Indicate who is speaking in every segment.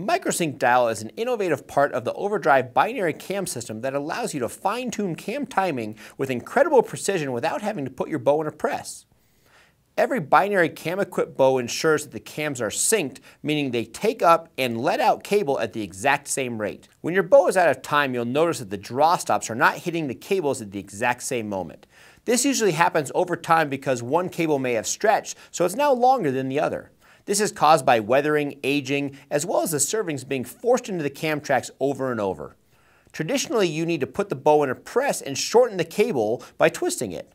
Speaker 1: The microsync dial is an innovative part of the Overdrive binary cam system that allows you to fine-tune cam timing with incredible precision without having to put your bow in a press. Every binary cam-equipped bow ensures that the cams are synced, meaning they take up and let out cable at the exact same rate. When your bow is out of time, you'll notice that the draw stops are not hitting the cables at the exact same moment. This usually happens over time because one cable may have stretched, so it's now longer than the other. This is caused by weathering, aging, as well as the servings being forced into the cam tracks over and over. Traditionally, you need to put the bow in a press and shorten the cable by twisting it.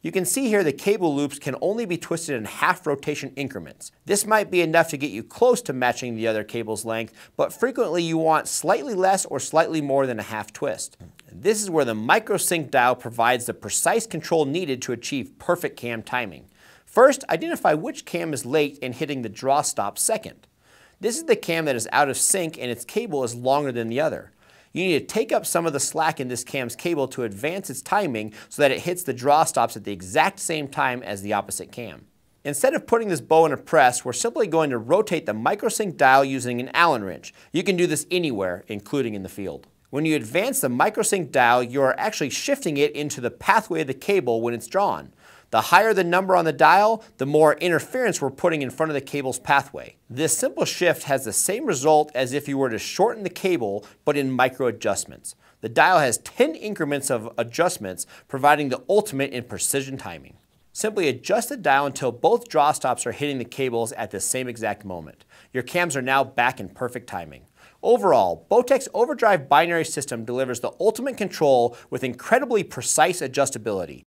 Speaker 1: You can see here the cable loops can only be twisted in half rotation increments. This might be enough to get you close to matching the other cable's length, but frequently you want slightly less or slightly more than a half twist. This is where the microsync dial provides the precise control needed to achieve perfect cam timing. First, identify which cam is late and hitting the draw stop second. This is the cam that is out of sync and its cable is longer than the other. You need to take up some of the slack in this cam's cable to advance its timing so that it hits the draw stops at the exact same time as the opposite cam. Instead of putting this bow in a press, we're simply going to rotate the microsync dial using an Allen wrench. You can do this anywhere, including in the field. When you advance the microsync dial, you are actually shifting it into the pathway of the cable when it's drawn. The higher the number on the dial, the more interference we're putting in front of the cable's pathway. This simple shift has the same result as if you were to shorten the cable, but in micro adjustments. The dial has 10 increments of adjustments, providing the ultimate in precision timing. Simply adjust the dial until both draw stops are hitting the cables at the same exact moment. Your cams are now back in perfect timing. Overall, Bowtech's Overdrive binary system delivers the ultimate control with incredibly precise adjustability.